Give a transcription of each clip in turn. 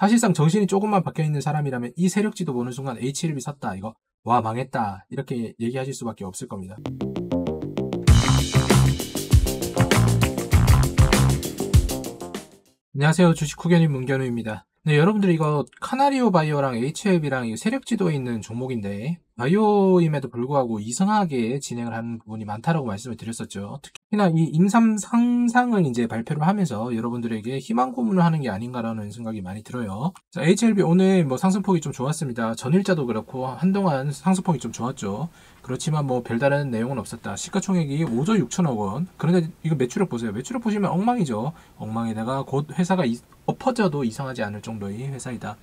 사실상 정신이 조금만 박혀 있는 사람이라면 이 세력지도 보는 순간 HLB 샀다 이거 와 망했다 이렇게 얘기하실 수밖에 없을 겁니다. 안녕하세요 주식 후견인 문견우입니다. 네, 여러분들 이거 카나리오 바이오랑 HLB랑 세력 지도에 있는 종목인데 바이오임에도 불구하고 이상하게 진행을 하는 부분이 많다라고 말씀을 드렸었죠. 특히나 이 임삼 상상을 이제 발표를 하면서 여러분들에게 희망 고문을 하는 게 아닌가라는 생각이 많이 들어요. 자, HLB 오늘 뭐 상승폭이 좀 좋았습니다. 전일자도 그렇고 한동안 상승폭이 좀 좋았죠. 그렇지만 뭐 별다른 내용은 없었다. 시가총액이 5조 6천억 원. 그런데 이거 매출액 보세요. 매출액 보시면 엉망이죠. 엉망에다가 곧 회사가 엎어져도 이상하지 않을 정도의 회사이다.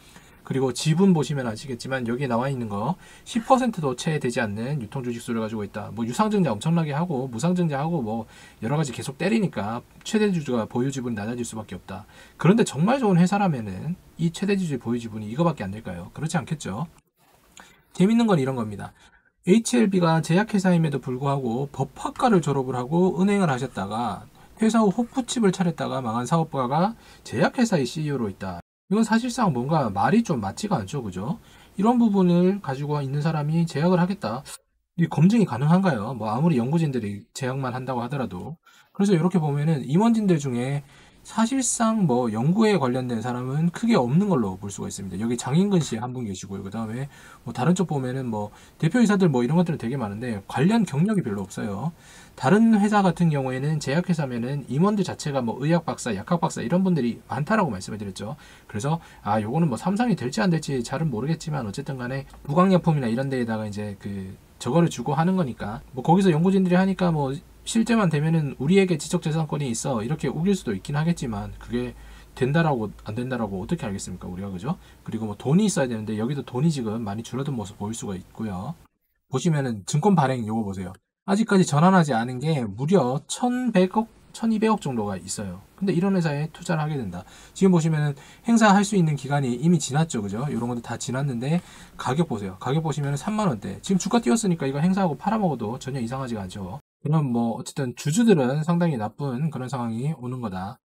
그리고 지분 보시면 아시겠지만 여기에 나와 있는 거 10%도 채 되지 않는 유통 주식 수를 가지고 있다. 뭐 유상증자 엄청나게 하고 무상증자하고 뭐 여러 가지 계속 때리니까 최대 주주가 보유 지분이 낮아질 수밖에 없다. 그런데 정말 좋은 회사라면은 이 최대 주주의 보유 지분이 이거밖에 안 될까요? 그렇지 않겠죠. 재밌는 건 이런 겁니다. HLB가 제약회사임에도 불구하고 법학과를 졸업을 하고 은행을 하셨다가 회사 후 호프집을 차렸다가 망한 사업가가 제약회사의 CEO로 있다. 이건 사실상 뭔가 말이 좀 맞지가 않죠, 그죠? 이런 부분을 가지고 있는 사람이 제약을 하겠다. 이 검증이 가능한가요? 뭐 아무리 연구진들이 제약만 한다고 하더라도. 그래서 이렇게 보면은 임원진들 중에 사실상 뭐 연구에 관련된 사람은 크게 없는 걸로 볼 수가 있습니다. 여기 장인근 씨 한 분 계시고요. 그 다음에 뭐 다른 쪽 보면은 뭐 대표이사들 뭐 이런 것들은 되게 많은데 관련 경력이 별로 없어요. 다른 회사 같은 경우에는 제약회사면은 임원들 자체가 뭐 의학 박사, 약학 박사 이런 분들이 많다라고 말씀을 드렸죠. 그래서 아 요거는 뭐 삼성이 될지 안 될지 잘은 모르겠지만 어쨌든 간에 부강약품이나 이런 데에다가 이제 그 저거를 주고 하는 거니까 뭐 거기서 연구진들이 하니까 뭐 실제만 되면은 우리에게 지적재산권이 있어 이렇게 우길 수도 있긴 하겠지만 그게 된다라고 안 된다라고 어떻게 알겠습니까 우리가 그죠? 그리고 뭐 돈이 있어야 되는데 여기도 돈이 지금 많이 줄어든 모습 보일 수가 있고요. 보시면은 증권 발행 요거 보세요. 아직까지 전환하지 않은 게 무려 1100억 1200억 정도가 있어요. 근데 이런 회사에 투자를 하게 된다. 지금 보시면은 행사할 수 있는 기간이 이미 지났죠. 그죠? 이런 것도 다 지났는데 가격 보세요. 가격 보시면은 3만 원대. 지금 주가 뛰었으니까 이거 행사하고 팔아먹어도 전혀 이상하지가 않죠. 그럼 뭐 어쨌든 주주들은 상당히 나쁜 그런 상황이 오는 거다.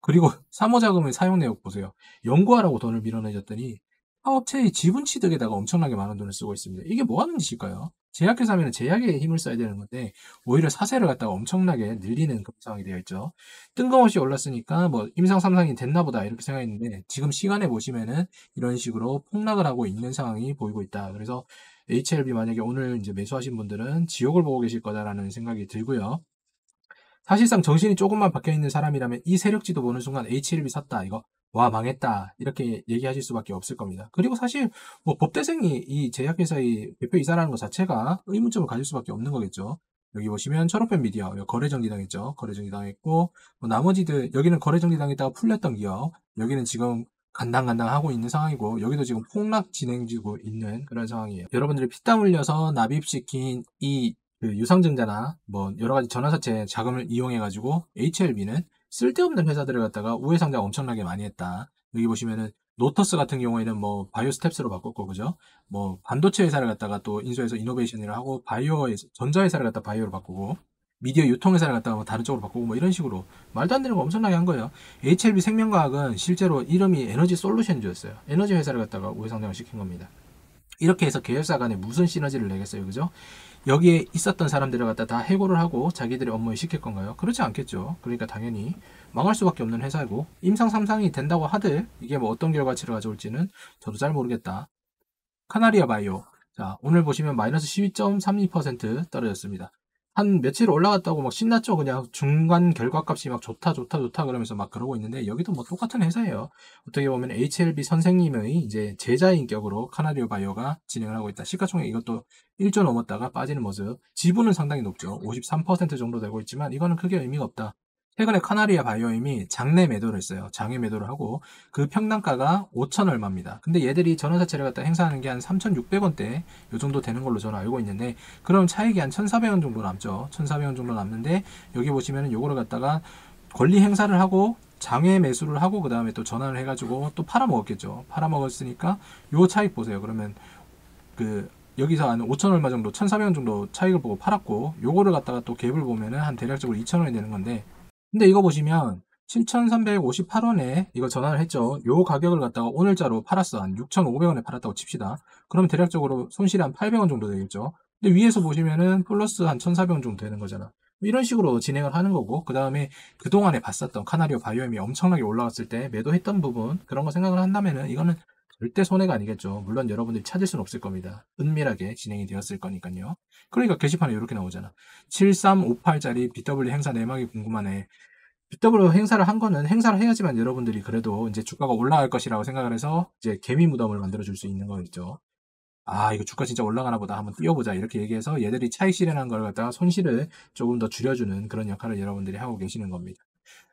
그리고 사모자금의 사용 내역 보세요. 연구하라고 돈을 밀어내줬더니 사업체의 지분 취득에다가 엄청나게 많은 돈을 쓰고 있습니다. 이게 뭐 하는 짓일까요? 제약회사면 제약에 힘을 써야 되는 건데 오히려 사세를 갖다가 엄청나게 늘리는 그런 상황이 되어 있죠. 뜬금없이 올랐으니까 뭐 임상 삼상이 됐나 보다 이렇게 생각했는데 지금 시간에 보시면은 이런 식으로 폭락을 하고 있는 상황이 보이고 있다. 그래서 HLB 만약에 오늘 이제 매수하신 분들은 지옥을 보고 계실 거다라는 생각이 들고요. 사실상 정신이 조금만 박혀 있는 사람이라면 이 세력지도 보는 순간 HLB 샀다 이거 와 망했다 이렇게 얘기하실 수밖에 없을 겁니다. 그리고 사실 뭐 법대생이 이 제약회사의 대표 이사라는 것 자체가 의문점을 가질 수밖에 없는 거겠죠. 여기 보시면 철업현 미디어 거래 정지당했죠. 거래 정지당했고 뭐 나머지들 여기는 거래 정지당했다가 풀렸던 기업 여기는 지금 간당간당하고 있는 상황이고 여기도 지금 폭락 진행지고 있는 그런 상황이에요. 여러분들이 피땀 흘려서 납입시킨 이 그 유상증자나 뭐 여러 가지 전환사채 자금을 이용해 가지고 HLB는 쓸데없는 회사들을 갖다가 우회 상장 엄청나게 많이 했다. 여기 보시면은 노터스 같은 경우에는 뭐 바이오 스텝스로 바꿨고 그죠? 뭐 반도체 회사를 갖다가 또 인수해서 이노베이션을 하고 바이오 전자 회사를 갖다 바이오로 바꾸고 미디어 유통 회사를 갖다가 뭐 다른 쪽으로 바꾸고 뭐 이런 식으로 말도 안 되는 거 엄청나게 한 거예요. HLB 생명과학은 실제로 이름이 에너지 솔루션이었어요. 에너지 회사를 갖다가 우회상장을 시킨 겁니다. 이렇게 해서 계열사 간에 무슨 시너지를 내겠어요, 그죠? 여기에 있었던 사람들을 갖다 다 해고를 하고 자기들의 업무에 시킬 건가요? 그렇지 않겠죠. 그러니까 당연히 망할 수밖에 없는 회사고 임상 삼상이 된다고 하들 이게 뭐 어떤 결과치를 가져올지는 저도 잘 모르겠다. 카나리아 바이오. 자, 오늘 보시면 마이너스 12.32% 떨어졌습니다. 한 며칠 올라갔다고 막 신났죠. 그냥 중간 결과값이 막 좋다, 좋다, 좋다 그러면서 막 그러고 있는데 여기도 뭐 똑같은 회사예요. 어떻게 보면 HLB 선생님의 이제 제자인 격으로 카나리오 바이오가 진행을 하고 있다. 시가총액 이것도 1조 넘었다가 빠지는 모습. 지분은 상당히 높죠. 53% 정도 되고 있지만 이거는 크게 의미가 없다. 최근에 카나리아 바이오임이 장내 매도를 했어요. 장외 매도를 하고 그 평당가가 5천 얼마입니다. 근데 얘들이 전환사채를 갖다 행사하는 게 한 3,600원대 요 정도 되는 걸로 저는 알고 있는데 그럼 차익이 한 1,400원 정도 남죠. 1,400원 정도 남는데 여기 보시면은 요거를 갖다가 권리 행사를 하고 장외 매수를 하고 그 다음에 또 전환을 해가지고 또 팔아먹었겠죠. 팔아먹었으니까 요 차익 보세요. 그러면 그 여기서 한 5천 얼마 정도, 1,400원 정도 차익을 보고 팔았고 요거를 갖다가 또 갭을 보면은 한 대략적으로 2천 원이 되는 건데 근데 이거 보시면 7,358원에 이거 전환을 했죠. 요 가격을 갖다가 오늘자로 팔았어. 한 6,500원에 팔았다고 칩시다. 그러면 대략적으로 손실이 한 800원 정도 되겠죠. 근데 위에서 보시면은 플러스 한 1,400원 정도 되는 거잖아. 이런 식으로 진행을 하는 거고 그 다음에 그동안에 봤었던 카나리오 바이오엠이 엄청나게 올라갔을 때 매도했던 부분 그런 거 생각을 한다면은 이거는 절대 손해가 아니겠죠. 물론 여러분들이 찾을 수는 없을 겁니다. 은밀하게 진행이 되었을 거니까요. 그러니까 게시판에 이렇게 나오잖아. 7358짜리 BW 행사 내막이 궁금하네. BW 행사를 한 거는 행사를 해야지만 여러분들이 그래도 이제 주가가 올라갈 것이라고 생각을 해서 이제 개미 무덤을 만들어 줄 수 있는 거겠죠. 아, 이거 주가 진짜 올라가나 보다. 한번 뛰어보자. 이렇게 얘기해서 얘들이 차익 실현한 걸 갖다가 손실을 조금 더 줄여주는 그런 역할을 여러분들이 하고 계시는 겁니다.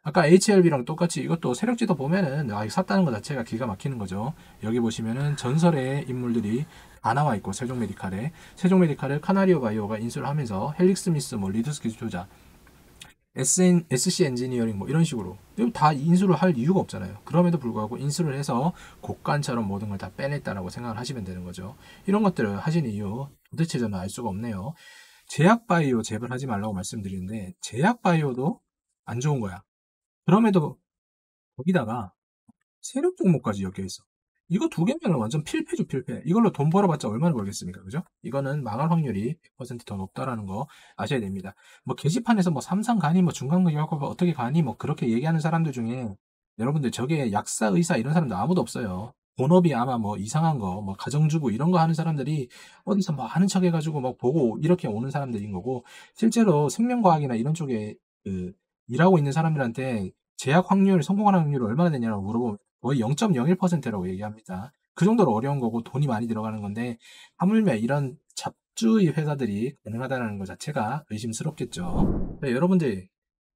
아까 HLB랑 똑같이 이것도 세력지도 보면은 아, 이거 샀다는 것 자체가 기가 막히는 거죠. 여기 보시면은 전설의 인물들이 다 나와 있고 세종 메디칼에 세종 메디칼을 카나리아 바이오가 인수를 하면서 헬릭스미스, 뭐 리더스 기술투자, SN, SC 엔지니어링 뭐 이런 식으로 다 인수를 할 이유가 없잖아요. 그럼에도 불구하고 인수를 해서 곳간처럼 모든 걸 다 빼냈다라고 생각을 하시면 되는 거죠. 이런 것들을 하신 이유 도대체 저는 알 수가 없네요. 제약 바이오 제발 하지 말라고 말씀드리는데 제약 바이오도 안 좋은 거야. 그럼에도 거기다가 세력 종목까지 엮여 있어. 이거 두 개면 완전 필패죠, 필패. 이걸로 돈 벌어봤자 얼마나 벌겠습니까? 그죠? 이거는 망할 확률이 100%더 높다라는 거 아셔야 됩니다. 뭐 게시판에서 뭐 삼상 가니, 뭐 중간극이 갖고 어떻게 가니, 뭐 그렇게 얘기하는 사람들 중에 여러분들 저게 약사, 의사 이런 사람들 아무도 없어요. 본업이 아마 뭐 이상한 거, 뭐 가정주부 이런 거 하는 사람들이 어디서 뭐 하는 척 해가지고 막 보고 이렇게 오는 사람들인 거고 실제로 생명과학이나 이런 쪽에 그 일하고 있는 사람들한테 제약 확률, 성공하는 확률이 얼마나 되냐고 물어보면 거의 0.01%라고 얘기합니다. 그 정도로 어려운 거고 돈이 많이 들어가는 건데 하물며 이런 잡주의 회사들이 가능하다는 것 자체가 의심스럽겠죠. 네, 여러분들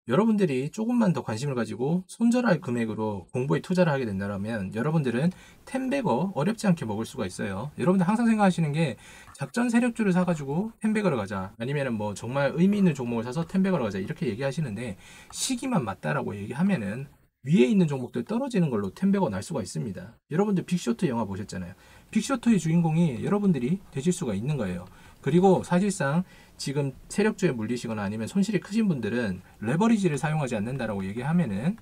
여러분들이 조금만 더 관심을 가지고 손절할 금액으로 공부에 투자를 하게 된다면 여러분들은 텐베거 어렵지 않게 먹을 수가 있어요. 여러분들 항상 생각하시는 게 작전 세력주를 사가지고 텐베거를 가자 아니면 뭐 정말 의미 있는 종목을 사서 텐베거를 가자 이렇게 얘기하시는데 시기만 맞다라고 얘기하면은 위에 있는 종목들 떨어지는 걸로 텐베거 날 수가 있습니다. 여러분들 빅쇼트 영화 보셨잖아요. 빅쇼트의 주인공이 여러분들이 되실 수가 있는 거예요. 그리고 사실상 지금 세력주에 물리시거나 아니면 손실이 크신 분들은 레버리지를 사용하지 않는다라고 얘기하면은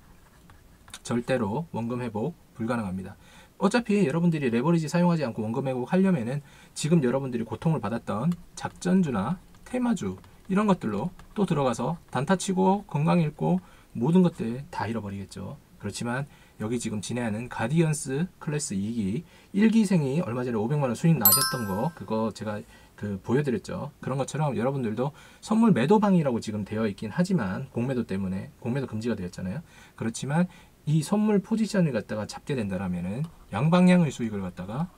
절대로 원금 회복 불가능합니다. 어차피 여러분들이 레버리지 사용하지 않고 원금 회복 하려면은 지금 여러분들이 고통을 받았던 작전주나 테마주 이런 것들로 또 들어가서 단타 치고 건강 잃고 모든 것들 다 잃어버리겠죠. 그렇지만 여기 지금 진행하는 가디언스 클래스 2기 1기생이 얼마 전에 500만원 수익 나셨던 거 그거 제가 그 보여드렸죠. 그런 것처럼 여러분들도 선물 매도방이라고 지금 되어 있긴 하지만 공매도 때문에 공매도 금지가 되었잖아요. 그렇지만 이 선물 포지션을 갖다가 잡게 된다라면은 양방향의 수익을 갖다가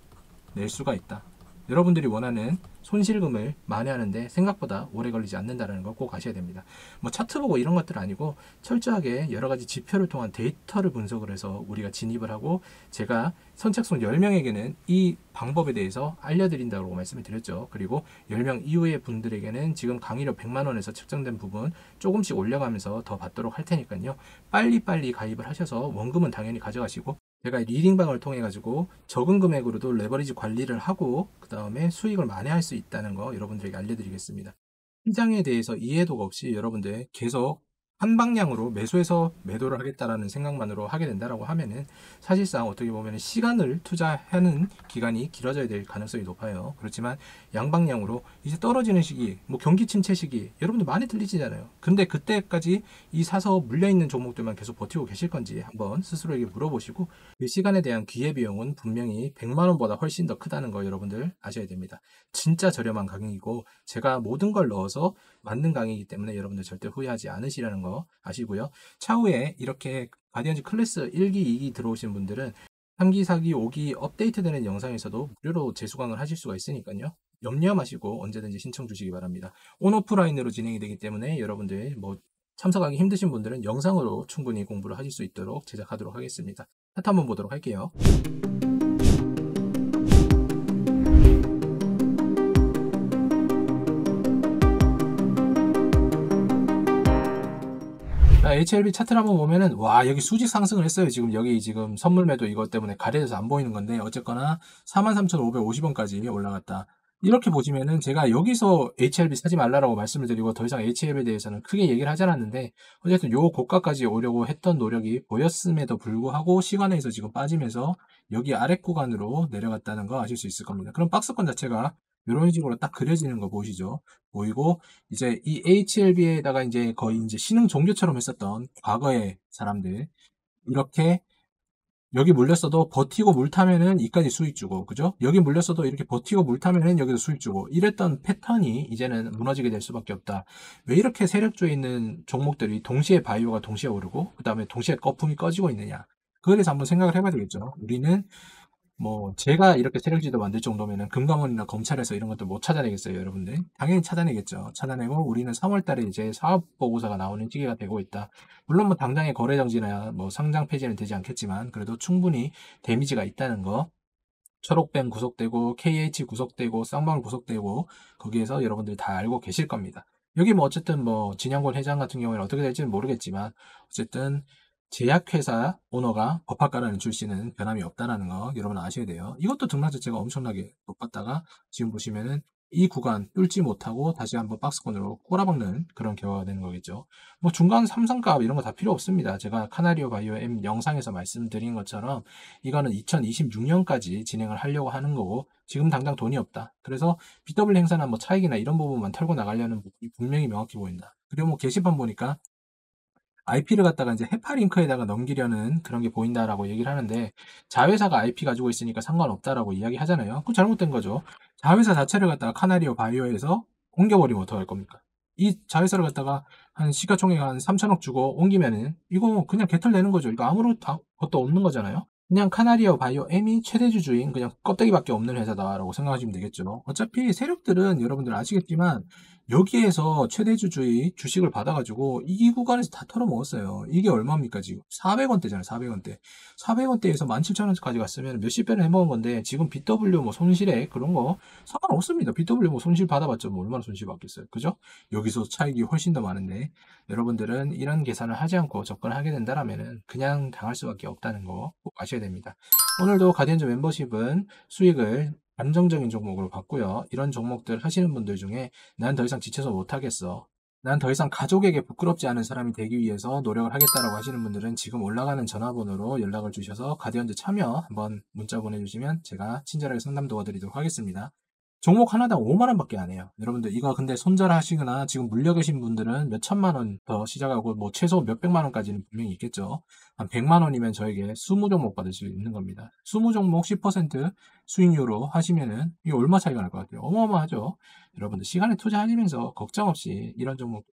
낼 수가 있다. 여러분들이 원하는 손실금을 만회하는데 생각보다 오래 걸리지 않는다는 걸 꼭 아셔야 됩니다. 뭐 차트 보고 이런 것들 아니고 철저하게 여러 가지 지표를 통한 데이터를 분석을 해서 우리가 진입을 하고 제가 선착순 10명에게는 이 방법에 대해서 알려드린다고 말씀을 드렸죠. 그리고 10명 이후의 분들에게는 지금 강의료 100만원에서 측정된 부분 조금씩 올려가면서 더 받도록 할 테니까요. 빨리빨리 가입을 하셔서 원금은 당연히 가져가시고 제가 리딩방을 통해 가지고 적은 금액으로도 레버리지 관리를 하고 그 다음에 수익을 만회할 수 있다는 거 여러분들에게 알려드리겠습니다. 시장에 대해서 이해도가 없이 여러분들 계속 한 방향으로 매수해서 매도를 하겠다라는 생각만으로 하게 된다라고 하면은 사실상 어떻게 보면 시간을 투자하는 기간이 길어져야 될 가능성이 높아요. 그렇지만 양방향으로 이제 떨어지는 시기, 뭐 경기 침체 시기 여러분들 많이 들리시잖아요. 근데 그때까지 이 사서 물려 있는 종목들만 계속 버티고 계실 건지 한번 스스로에게 물어보시고 그 시간에 대한 기회 비용은 분명히 100만 원보다 훨씬 더 크다는 거 여러분들 아셔야 됩니다. 진짜 저렴한 가격이고 제가 모든 걸 넣어서 맞는 강의이기 때문에 여러분들 절대 후회하지 않으시라는 거 아시고요. 차후에 이렇게 가디언즈 클래스 1기, 2기 들어오신 분들은 3기, 4기, 5기 업데이트되는 영상에서도 무료로 재수강을 하실 수가 있으니까요. 염려 마시고 언제든지 신청 주시기 바랍니다. 온오프라인으로 진행이 되기 때문에 여러분들 뭐 참석하기 힘드신 분들은 영상으로 충분히 공부를 하실 수 있도록 제작하도록 하겠습니다. 차트 한번 보도록 할게요. HLB 차트를 한번 보면은 와 여기 수직 상승을 했어요. 지금 여기 지금 선물 매도 이것 때문에 가려져서 안 보이는 건데 어쨌거나 43,550원까지 올라갔다. 이렇게 보시면은 제가 여기서 HLB 사지 말라라고 말씀을 드리고 더 이상 HLB에 대해서는 크게 얘기를 하지 않았는데 어쨌든 요 고가까지 오려고 했던 노력이 보였음에도 불구하고 시간에서 지금 빠지면서 여기 아래 구간으로 내려갔다는 거 아실 수 있을 겁니다. 그럼 박스권 자체가 이런 식으로 딱 그려지는 거 보이시죠? 보이고 이제 이 HLB에다가 이제 거의 이제 신흥 종교처럼 했었던 과거의 사람들 이렇게 여기 물렸어도 버티고 물 타면은 이까지 수익 주고 그죠? 여기 물렸어도 이렇게 버티고 물 타면은 여기도 수익 주고 이랬던 패턴이 이제는 무너지게 될 수밖에 없다. 왜 이렇게 세력주에 있는 종목들이 동시에 바이오가 동시에 오르고 그 다음에 동시에 거품이 꺼지고 있느냐? 그거에 대해서 한번 생각을 해봐야 되겠죠. 우리는 뭐 제가 이렇게 세력지도 만들 정도면은 금감원이나 검찰에서 이런 것들 못 찾아내겠어요, 여러분들? 당연히 찾아내겠죠. 찾아내고 우리는 3월달에 이제 사업 보고서가 나오는 시기가 되고 있다. 물론 뭐 당장의 거래 정지나 뭐 상장 폐지는 되지 않겠지만 그래도 충분히 데미지가 있다는 거. 초록뱀 구속되고 KH 구속되고 쌍방울 구속되고 거기에서 여러분들이 다 알고 계실 겁니다. 여기 뭐 어쨌든 뭐 진양권 회장 같은 경우에는 어떻게 될지는 모르겠지만 어쨌든 제약회사 오너가 법학과라는 출신은 변함이 없다라는 거 여러분 아셔야 돼요. 이것도 등락 자체가 엄청나게 높았다가 지금 보시면은 이 구간 뚫지 못하고 다시 한번 박스권으로 꼬라박는 그런 결과가 되는 거겠죠. 뭐 중간 삼성값 이런 거 다 필요 없습니다. 제가 카나리오 바이오 M 영상에서 말씀드린 것처럼 이거는 2026년까지 진행을 하려고 하는 거고 지금 당장 돈이 없다. 그래서 BW 행사나 뭐 차익이나 이런 부분만 털고 나가려는 부분이 분명히 명확히 보인다. 그리고 뭐 게시판 보니까 IP를 갖다가 이제 헤파링크에다가 넘기려는 그런 게 보인다라고 얘기를 하는데 자회사가 IP 가지고 있으니까 상관없다라고 이야기 하잖아요. 그거 잘못된 거죠. 자회사 자체를 갖다가 카나리오 바이오에서 옮겨버리면 어떡할 겁니까? 이 자회사를 갖다가 한 시가총액 한 3천억 주고 옮기면은 이거 그냥 개털 내는 거죠. 이거 아무런 것도 없는 거잖아요. 그냥 카나리오 바이오 M이 최대 주 주인 그냥 껍데기밖에 없는 회사다라고 생각하시면 되겠죠. 어차피 세력들은 여러분들 아시겠지만 여기에서 최대주주의 주식을 받아가지고 이 구간에서 다 털어먹었어요. 이게 얼마입니까 지금? 400원대잖아요. 400원대. 400원대에서 17,000원까지 갔으면 몇십 배를 해먹은 건데 지금 BW 뭐 손실에 그런 거 상관없습니다. BW 뭐 손실 받아봤죠. 뭐 얼마나 손실 받겠어요. 그죠? 여기서 차익이 훨씬 더 많은데 여러분들은 이런 계산을 하지 않고 접근을 하게 된다면 그냥 당할 수밖에 없다는 거 꼭 아셔야 됩니다. 오늘도 가디언즈 멤버십은 수익을 안정적인 종목으로 봤고요. 이런 종목들 하시는 분들 중에 난 더 이상 지쳐서 못하겠어. 난 더 이상 가족에게 부끄럽지 않은 사람이 되기 위해서 노력을 하겠다라고 하시는 분들은 지금 올라가는 전화번호로 연락을 주셔서 가디언즈 참여 한번 문자 보내주시면 제가 친절하게 상담 도와드리도록 하겠습니다. 종목 하나당 5만원 밖에 안 해요. 여러분들 이거 근데 손절하시거나 지금 물려 계신 분들은 몇 천만원 더 시작하고 뭐 최소 몇 백만원까지는 분명히 있겠죠. 한 100만원이면 저에게 20종목 받을 수 있는 겁니다. 20종목 10% 수익률로 하시면은 이게 얼마 차이가 날 것 같아요. 어마어마하죠. 여러분들 시간에 투자하시면서 걱정 없이 이런 종목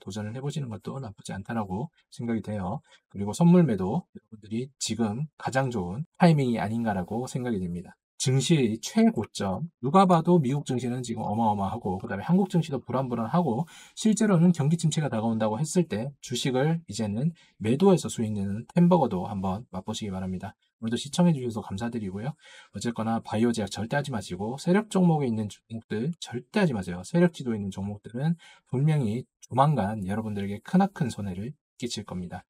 도전을 해보시는 것도 나쁘지 않다라고 생각이 돼요. 그리고 선물 매도 여러분들이 지금 가장 좋은 타이밍이 아닌가라고 생각이 됩니다. 증시의 최고점. 누가 봐도 미국 증시는 지금 어마어마하고, 그 다음에 한국 증시도 불안불안하고, 실제로는 경기 침체가 다가온다고 했을 때 주식을 이제는 매도해서 수익 내는 템버거도 한번 맛보시기 바랍니다. 오늘도 시청해 주셔서 감사드리고요. 어쨌거나 바이오 제약 절대 하지 마시고, 세력 종목에 있는 종목들 절대 하지 마세요. 세력 지도에 있는 종목들은 분명히 조만간 여러분들에게 크나큰 손해를 끼칠 겁니다.